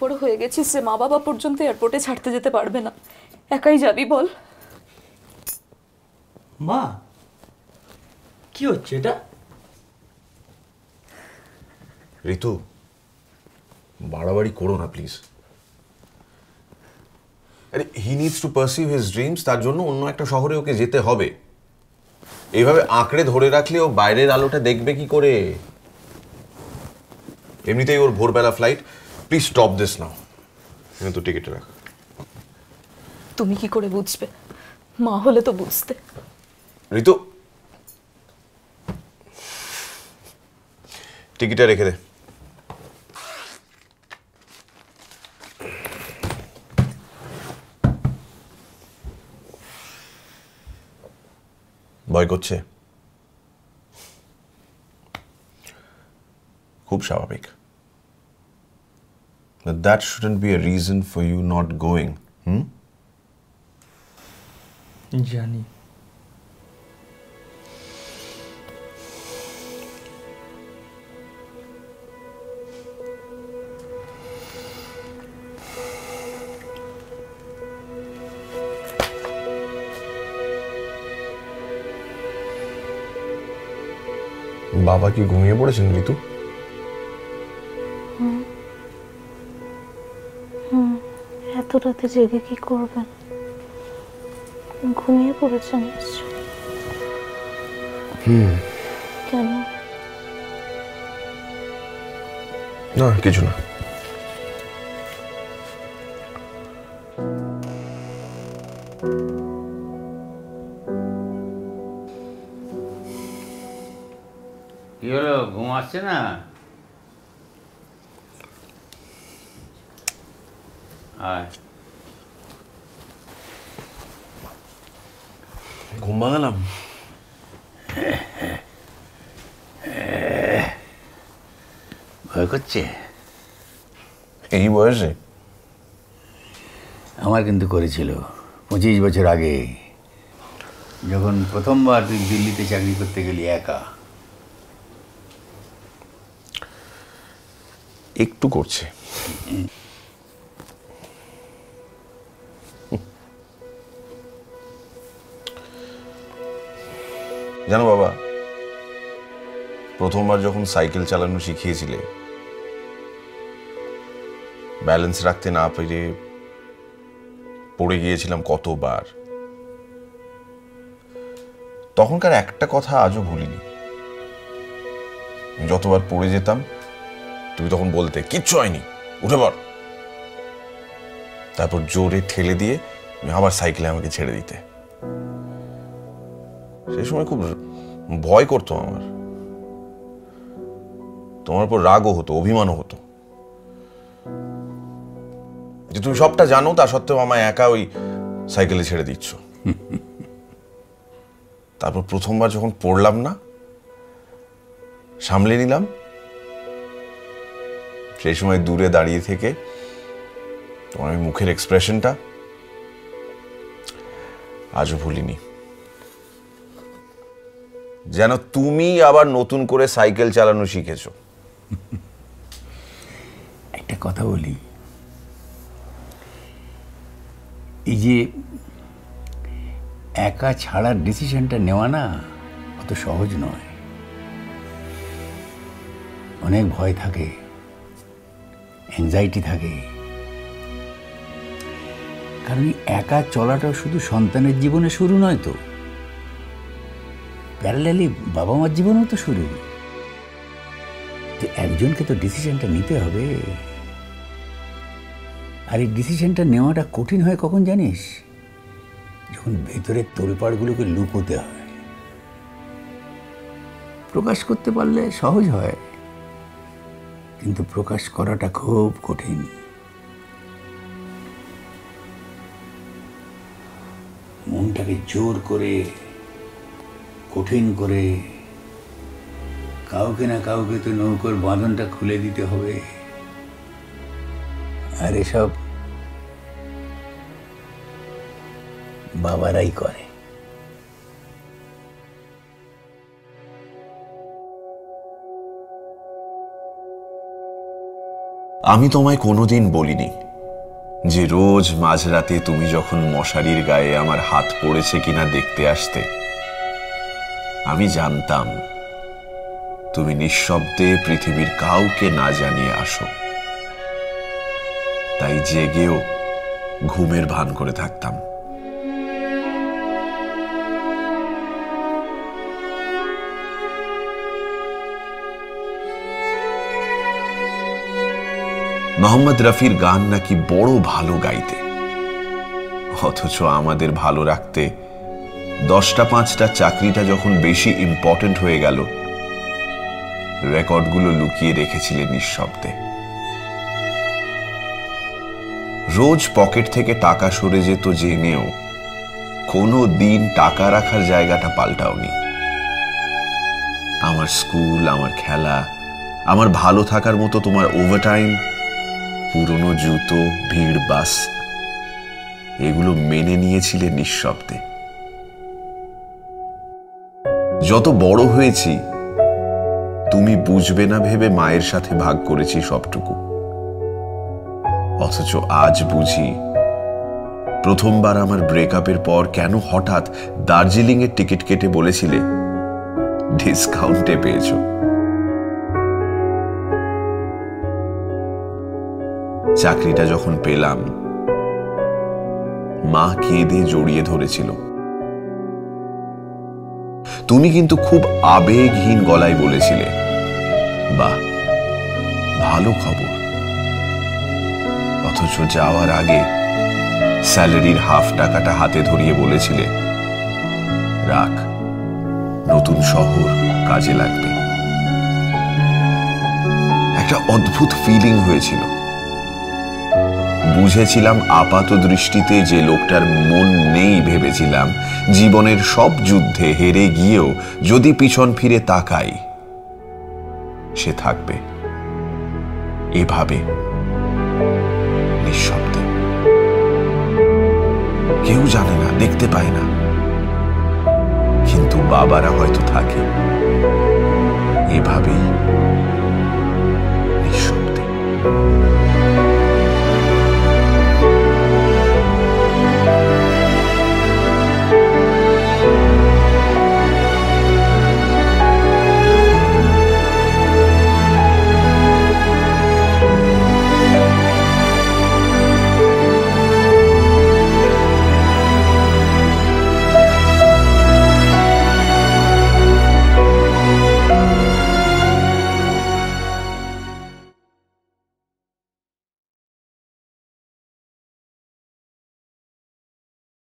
বড় হয়ে গেছিস যে মা বাবা পর্যন্ত এয়ারপোর্টে ছাড়তে যেতে পারবে না। একাই যাবি বল। মা কি হচ্ছে এটা? ঋতু বাড়াবাড়ি করো না প্লিজ আরে he needs to perceive his dreams তার জন্য অন্য একটা শহরে ওকে যেতে হবে। এইভাবে আঁকড়ে ধরে রাখলে ও বাইরের আলোটা দেখবে কি করে? এমনিতেই ওর ভোরবেলা flight please stop this now কিন্তু টিকিট রাখ। তুমি কি করে বুঝবে? মা হলে তো বুঝতে। ঋতু। টিকিটটা রেখে দে। ভয় করছে। খুব স্বাভাবিক। But that shouldn't be a reason for you not going. Hmm? জানি বাবা কি ঘুমিয়ে পড়েছেন ঋতু এত রাতে জেগে কি করবেন? ঘুমিয়ে পড়েছেন নিশ্চয় কেন? না কিছু না। কি হলো ঘুম আসছে না? আয়। ঘুম ভাঙালাম ভয় করছে? এই বয়সে? আমার কিন্তু করেছিল। পঁচিশ বছর আগে। যখন প্রথমবার তুই দিল্লিতে চাকরি করতে গেলি একা। একটু করছে। জানো বাবা, প্রথমবার যখন সাইকেল চালানো শিখিয়েছিলে ব্যালেন্স রাখতে না পেরে পড়ে গিয়েছিলাম কতবার। তখনকার একটা কথা আজও ভুলিনি। যতবার পড়ে যেতাম, তুমি তখন বলতে, কিচ্ছু হয়নি, উঠে পড়। তারপর জোরে ঠেলে দিয়ে আবার সাইকেলে আমাকে ছেড়ে দিতে। সেই সময় খুব ভয় করতো আমার। তোমার উপর রাগও হতো, অভিমানও হতো। যে তুমি সবটা জানো, তা সত্ত্বেও আমায় একা ওই সাইকেলে ছেড়ে দিচ্ছ। তারপর প্রথমবার যখন পড়লাম না, সামলে নিলাম। সেই সময় দূরে দাঁড়িয়ে থেকে তোমার মুখের এক্সপ্রেশনটা আজও ভুলিনি। যেন তুমি আবার নতুন করে সাইকেল চালানো শিখেছো। একটা কথা বলি। এই যে একা ছাড়ার ডিসিশনটা নেওয়া না, অত সহজ নয়। অনেক ভয় থাকে অ্যাংজাইটি থাকে। কারণ একা চলাটা শুধু সন্তানের জীবনে শুরু নয় তো। প্যারালালি বাবা মার জীবনেও তো শুরু। তো একজনকে তো ডিসিশনটা নিতে হবে। আর এই ডিসিশনটা নেওয়াটা কঠিন হয় কখন জানিস? যখন ভেতরের তোলপাড়গুলোকে লুকোতে হয়। প্রকাশ করতে পারলে সহজ হয়। কিন্তু প্রকাশ করাটা খুব কঠিন। মনটাকে জোর করে কঠিন করে কাউকে না কাউকে তো নৌকোর বাঁধনটা খুলে দিতে হবে। আর এসব বাবারাই করে। আমি তোমায় কোনোদিন বলিনি যে রোজ মাঝরাতে তুমি যখন মশারির গায়ে আমার হাত পড়েছে কিনা দেখতে আসতে আমি জানতাম তুমি নিঃশব্দে পৃথিবীর কাউকে না জানিয়ে আসো। তাই জেগেও ঘুমের ভান করে থাকতাম। মোহাম্মদ রফির গান নাকি বড় ভালো গাইতে। অথচ আমাদের ভালো রাখতে দশটা, পাঁচটা চাকরিটা যখন বেশি ইম্পর্টেন্ট হয়ে গেল, রেকর্ডগুলো লুকিয়ে রেখেছিলেন নিঃশব্দে। রোজ পকেট থেকে টাকা সরে যেত জেনেও কোনো দিন টাকা রাখার জায়গাটা পাল্টাওনি। আমার স্কুল, আমার খেলা, আমার ভালো থাকার মতো তোমার ওভারটাইম পুরনো জুতো, ভিড়, বাস, এগুলো মেনে নিয়েছিলে নিঃশব্দে। যত বড় হয়েছি, তুমি বুঝবে না ভেবে মায়ের সাথে ভাগ করেছি সবটুকু। অথচ আজ বুঝি, প্রথমবার আমার ব্রেকআপের পর কেন হঠাৎ দার্জিলিং এর টিকিট কেটে বলেছিলে ডিসকাউন্টে পেয়েছ। চাকরিটা যখন পেলাম, মা কেঁদে জড়িয়ে ধরেছিল। তুমি কিন্তু খুব আবেগহীন গলায় বলেছিলে। বাহ, ভালো খবর। অথচ যাওয়ার আগে স্যালারির হাফ টাকাটা হাতে ধরিয়ে বলেছিলে, রাখ, নতুন শহর কাজে লাগবে। একটা অদ্ভুত ফিলিং হয়েছিল। বুঝেছিলাম আপাত দৃষ্টিতে যে লোকটার মন নেই ভেবেছিলাম। জীবনের সব যুদ্ধে হেরে গিয়েও যদি পিছন ফিরে তাকাই, সে থাকবে। এভাবে নিঃশব্দে। কেউ জানে না, দেখতে পায় না। কিন্তু বাবারা হয়তো থাকে। এভাবেই